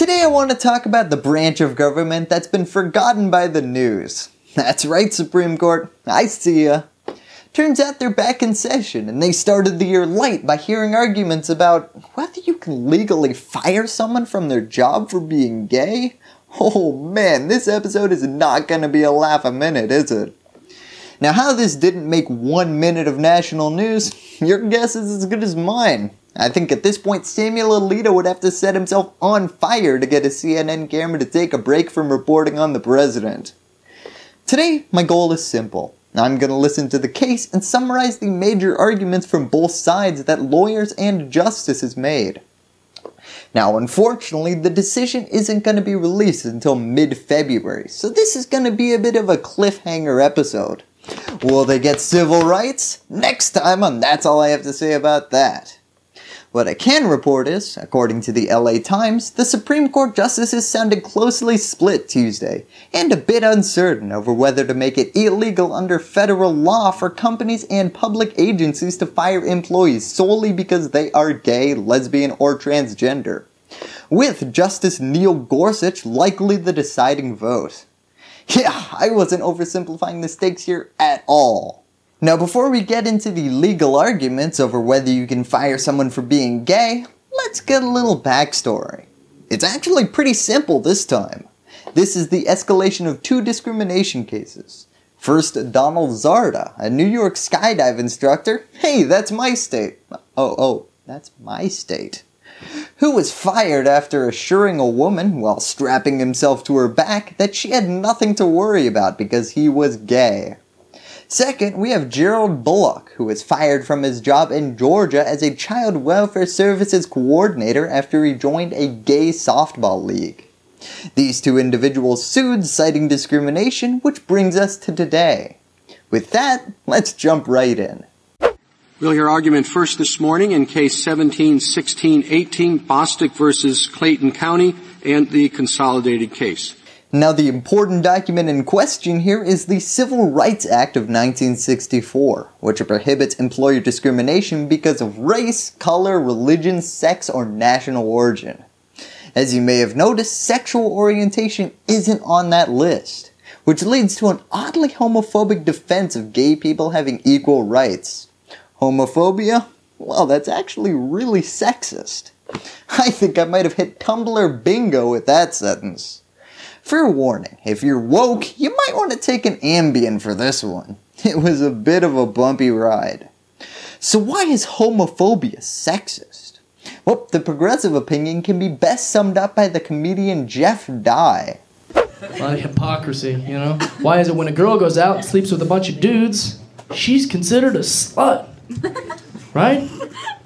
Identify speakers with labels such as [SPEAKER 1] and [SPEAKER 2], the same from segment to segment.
[SPEAKER 1] Today I want to talk about the branch of government that's been forgotten by the news. That's right, Supreme Court, I see ya. Turns out they're back in session and they started the year light by hearing arguments about whether you can legally fire someone from their job for being gay. Oh man, this episode is not gonna be a laugh a minute, is it? Now how this didn't make one minute of national news, your guess is as good as mine. I think at this point Samuel Alito would have to set himself on fire to get a CNN camera to take a break from reporting on the president. Today, my goal is simple. I'm going to listen to the case and summarize the major arguments from both sides that lawyers and justice justices made. Now unfortunately the decision isn't going to be released until mid-February, so this is going to be a bit of a cliffhanger episode. Will they get civil rights? Next time on That's All I Have to Say About That. What I can report is, according to the LA Times, the Supreme Court justices sounded closely split Tuesday, and a bit uncertain over whether to make it illegal under federal law for companies and public agencies to fire employees solely because they are gay, lesbian, or transgender. With Justice Neil Gorsuch likely the deciding vote. Yeah, I wasn't oversimplifying the stakes here at all. Now before we get into the legal arguments over whether you can fire someone for being gay, let's get a little backstory. It's actually pretty simple this time. This is the escalation of two discrimination cases. First, Donald Zarda, a New York skydive instructor, hey that's my state, oh oh, that's my state, who was fired after assuring a woman while strapping himself to her back that she had nothing to worry about because he was gay. Second, we have Gerald Bostock, who was fired from his job in Georgia as a child welfare services coordinator after he joined a gay softball league. These two individuals sued citing discrimination, which brings us to today. With that, let's jump right in.
[SPEAKER 2] We'll hear argument first this morning in case 171618, Bostock versus Clayton County, and the consolidated case.
[SPEAKER 1] Now the important document in question here is the Civil Rights Act of 1964, which prohibits employer discrimination because of race, color, religion, sex, or national origin. As you may have noticed, sexual orientation isn't on that list, which leads to an oddly homophobic defense of gay people having equal rights. Homophobia? Well, that's actually really sexist. I think I might have hit Tumblr bingo with that sentence. Fair warning, if you're woke, you might want to take an Ambien for this one. It was a bit of a bumpy ride. So why is homophobia sexist? Well, the progressive opinion can be best summed up by the comedian Jeff Dye.
[SPEAKER 3] A hypocrisy, you know? Why is it when a girl goes out and sleeps with a bunch of dudes, she's considered a slut? Right?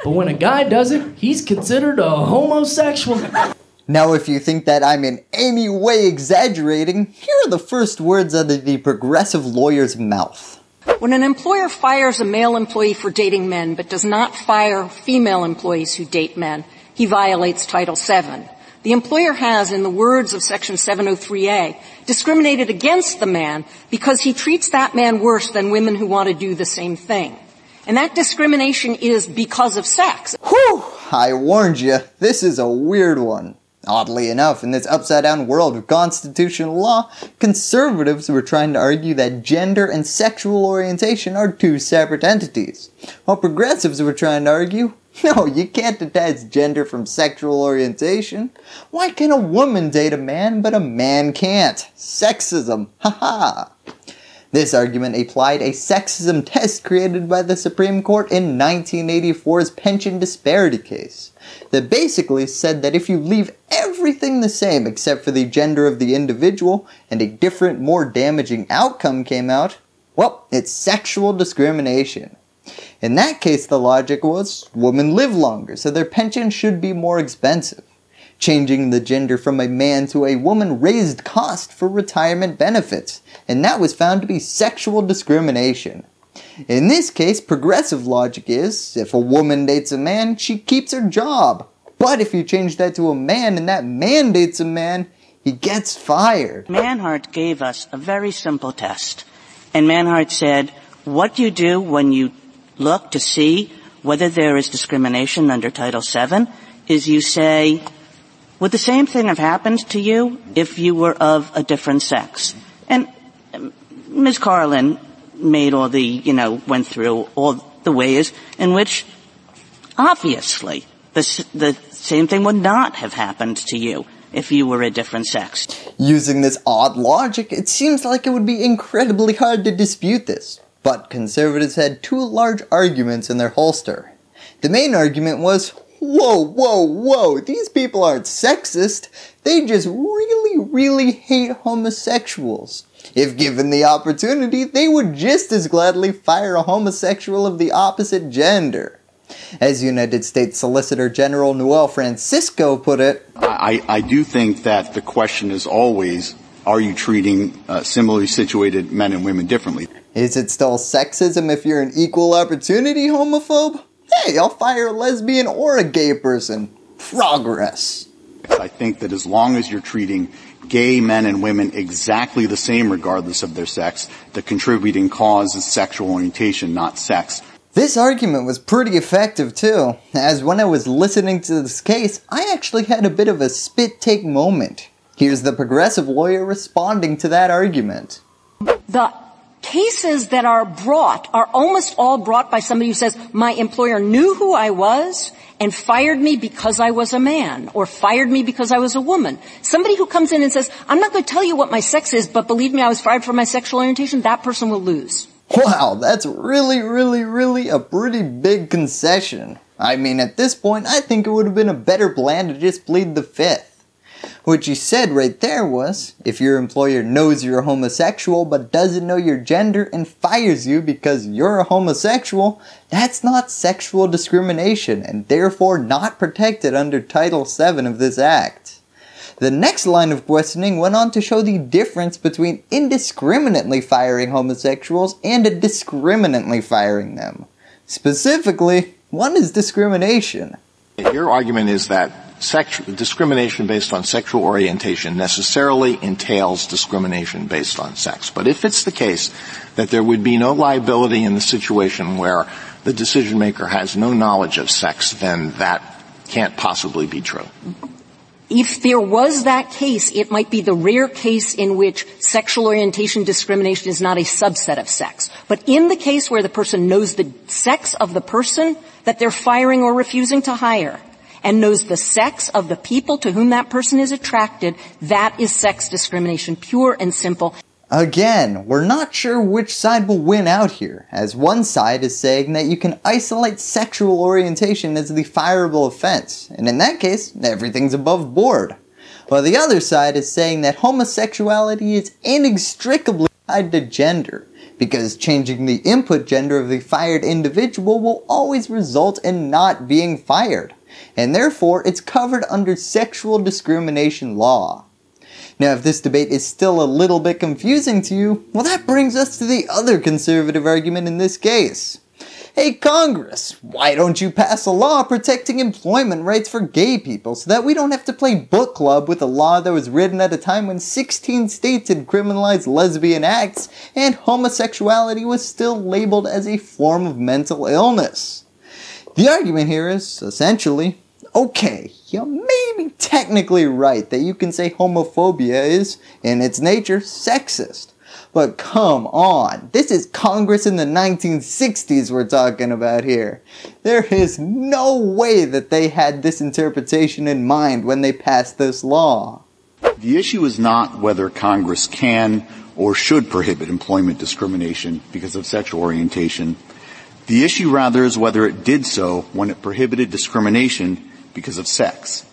[SPEAKER 3] But when a guy does it, he's considered a homosexual.
[SPEAKER 1] Now if you think that I'm in any way exaggerating, here are the first words out of the progressive lawyer's mouth.
[SPEAKER 4] When an employer fires a male employee for dating men but does not fire female employees who date men, he violates Title VII. The employer has, in the words of Section 703A, discriminated against the man because he treats that man worse than women who want to do the same thing. And that discrimination is because of sex.
[SPEAKER 1] Whew, I warned you, this is a weird one. Oddly enough, in this upside down world of constitutional law, conservatives were trying to argue that gender and sexual orientation are two separate entities, while progressives were trying to argue, no, you can't detach gender from sexual orientation. Why can a woman date a man but a man can't? Sexism, haha. This argument applied a sexism test created by the Supreme Court in 1984's pension disparity case that basically said that if you leave everything the same except for the gender of the individual and a different, more damaging outcome came out, well, it's sexual discrimination. In that case, the logic was women live longer, so their pension should be more expensive. Changing the gender from a man to a woman raised cost for retirement benefits, and that was found to be sexual discrimination. In this case, progressive logic is, if a woman dates a man, she keeps her job. But if you change that to a man and that man dates a man, he gets fired.
[SPEAKER 5] Manhart gave us a very simple test. And Manhart said, what you do when you look to see whether there is discrimination under Title VII is you say, would the same thing have happened to you if you were of a different sex? And um, Ms. Karlan made all the, you know, went through all the ways in which obviously the, the same thing would not have happened to you if you were a different sex.
[SPEAKER 1] Using this odd logic, it seems like it would be incredibly hard to dispute this. But conservatives had two large arguments in their holster. The main argument was, whoa, whoa, whoa, these people aren't sexist, they just really, really hate homosexuals. If given the opportunity, they would just as gladly fire a homosexual of the opposite gender. As United States Solicitor General Noel Francisco put it,
[SPEAKER 6] I, I do think that the question is always, are you treating uh, similarly situated men and women differently?
[SPEAKER 1] Is it still sexism if you're an equal opportunity homophobe? Hey, I'll fire a lesbian or a gay person. Progress.
[SPEAKER 6] I think that as long as you're treating gay men and women exactly the same regardless of their sex, the contributing cause is sexual orientation, not sex.
[SPEAKER 1] This argument was pretty effective too, as when I was listening to this case, I actually had a bit of a spit take moment. Here's the progressive lawyer responding to that argument.
[SPEAKER 4] The cases that are brought are almost all brought by somebody who says, my employer knew who I was and fired me because I was a man or fired me because I was a woman. Somebody who comes in and says, I'm not going to tell you what my sex is, but believe me, I was fired for my sexual orientation, that person will lose.
[SPEAKER 1] Wow, that's really, really, really a pretty big concession. I mean, at this point, I think it would have been a better plan to just plead the fifth. What you said right there was, if your employer knows you're a homosexual but doesn't know your gender and fires you because you're a homosexual, that's not sexual discrimination and therefore not protected under Title VII of this act. The next line of questioning went on to show the difference between indiscriminately firing homosexuals and discriminately firing them. Specifically, one is discrimination.
[SPEAKER 7] Your argument is that discrimination based on sexual orientation necessarily entails discrimination based on sex. But if it's the case that there would be no liability in the situation where the decision maker has no knowledge of sex, then that can't possibly be true.
[SPEAKER 4] If there was that case, it might be the rare case in which sexual orientation discrimination is not a subset of sex. But in the case where the person knows the sex of the person that they're firing or refusing to hire, and knows the sex of the people to whom that person is attracted, that is sex discrimination, pure and simple.
[SPEAKER 1] Again, we're not sure which side will win out here, as one side is saying that you can isolate sexual orientation as the fireable offense, and in that case, everything's above board. While the other side is saying that homosexuality is inextricably tied to gender, because changing the input gender of the fired individual will always result in not being fired, and therefore it's covered under sexual discrimination law. Now, if this debate is still a little bit confusing to you, well, that brings us to the other conservative argument in this case. Hey Congress, why don't you pass a law protecting employment rights for gay people so that we don't have to play book club with a law that was written at a time when 16 states had criminalized lesbian acts and homosexuality was still labeled as a form of mental illness? The argument here is, essentially, okay, you may be technically right that you can say homophobia is, in its nature, sexist. But come on, this is Congress in the 1960s we're talking about here. There is no way that they had this interpretation in mind when they passed this law.
[SPEAKER 6] The issue is not whether Congress can or should prohibit employment discrimination because of sexual orientation. The issue rather is whether it did so when it prohibited discrimination because of sex.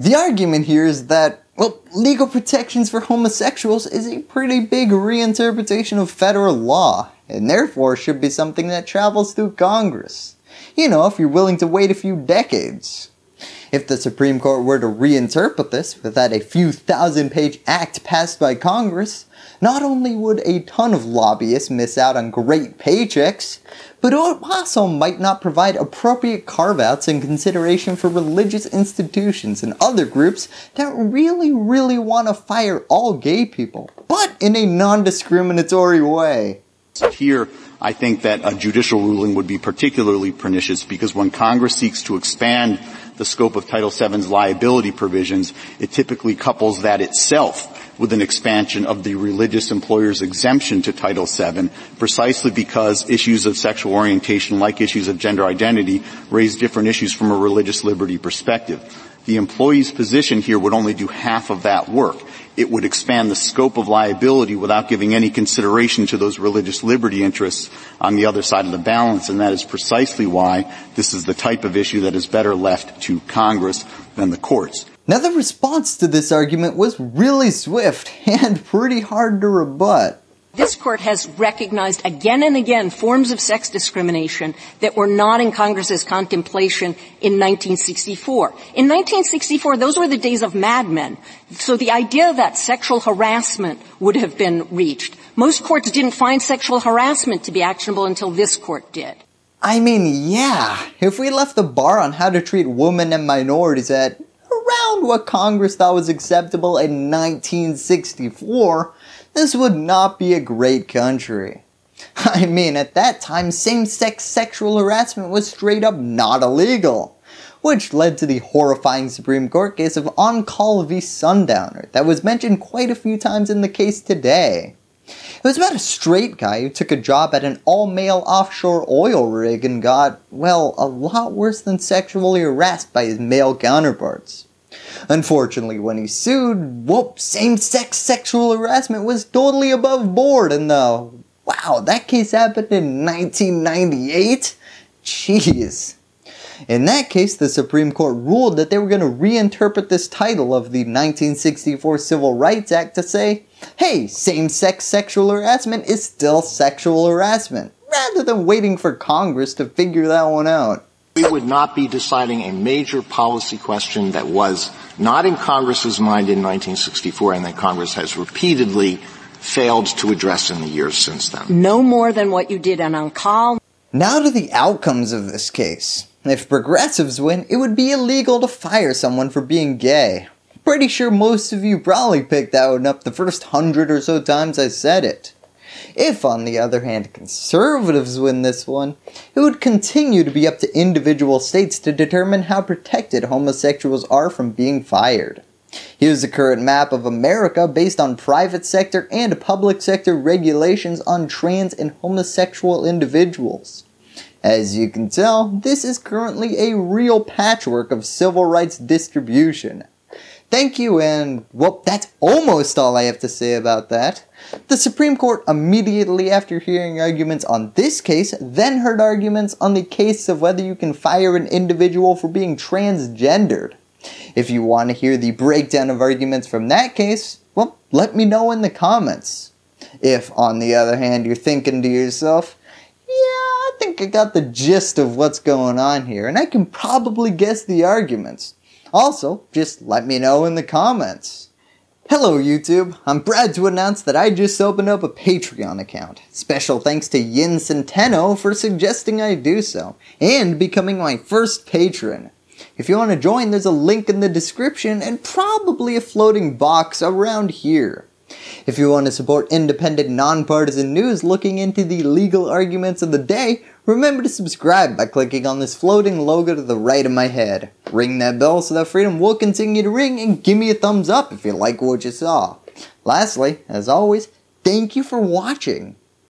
[SPEAKER 1] The argument here is that, well, legal protections for homosexuals is a pretty big reinterpretation of federal law, and therefore should be something that travels through Congress. You know, if you're willing to wait a few decades. If the Supreme Court were to reinterpret this without a few thousand page act passed by Congress, not only would a ton of lobbyists miss out on great paychecks, but it also might not provide appropriate carve-outs and consideration for religious institutions and other groups that really, really want to fire all gay people, but in a non-discriminatory way.
[SPEAKER 6] Here, I think that a judicial ruling would be particularly pernicious because when Congress seeks to expand the scope of Title VII's liability provisions, it typically couples that itself with an expansion of the religious employer's exemption to Title VII precisely because issues of sexual orientation, like issues of gender identity, raise different issues from a religious liberty perspective. The employee's position here would only do half of that work. It would expand the scope of liability without giving any consideration to those religious liberty interests on the other side of the balance, and that is precisely why this is the type of issue that is better left to Congress than the courts.
[SPEAKER 1] Now the response to this argument was really swift and pretty hard to rebut.
[SPEAKER 4] This court has recognized again and again forms of sex discrimination that were not in Congress's contemplation in 1964. In 1964, those were the days of Mad Men. So the idea that sexual harassment would have been reached. Most courts didn't find sexual harassment to be actionable until this court did.
[SPEAKER 1] I mean, yeah, if we left the bar on how to treat women and minorities at around what Congress thought was acceptable in 1964, this would not be a great country. I mean, at that time, same-sex sexual harassment was straight up not illegal, which led to the horrifying Supreme Court case of Oncale v. Sundowner that was mentioned quite a few times in the case today. It was about a straight guy who took a job at an all-male offshore oil rig and got, well, a lot worse than sexually harassed by his male counterparts. Unfortunately, when he sued, whoop, same-sex sexual harassment was totally above board and the, wow, that case happened in 1998? Jeez. In that case, the Supreme Court ruled that they were going to reinterpret this title of the 1964 Civil Rights Act to say, hey, same-sex sexual harassment is still sexual harassment, rather than waiting for Congress to figure that one out.
[SPEAKER 7] We would not be deciding a major policy question that was not in Congress's mind in 1964 and that Congress has repeatedly failed to address in the years since then.
[SPEAKER 4] No more than what you did on Oncale.
[SPEAKER 1] Now to the outcomes of this case. If progressives win, it would be illegal to fire someone for being gay. Pretty sure most of you probably picked that one up the first hundred or so times I said it. If, on the other hand, conservatives win this one, it would continue to be up to individual states to determine how protected homosexuals are from being fired. Here's the current map of America based on private sector and public sector regulations on trans and homosexual individuals. As you can tell, this is currently a real patchwork of civil rights distribution. Thank you and, well, that's almost all I have to say about that. The Supreme Court immediately after hearing arguments on this case then heard arguments on the case of whether you can fire an individual for being transgendered. If you want to hear the breakdown of arguments from that case, well, let me know in the comments. If, on the other hand, you're thinking to yourself, yeah, I think I got the gist of what's going on here, and I can probably guess the arguments. Also, just let me know in the comments. Hello YouTube, I'm proud to announce that I just opened up a Patreon account. Special thanks to Yin Centeno for suggesting I do so, and becoming my first patron. If you want to join, there's a link in the description and probably a floating box around here. If you want to support independent, nonpartisan news looking into the legal arguments of the day, remember to subscribe by clicking on this floating logo to the right of my head. Ring that bell so that freedom will continue to ring and give me a thumbs up if you like what you saw. Lastly, as always, thank you for watching.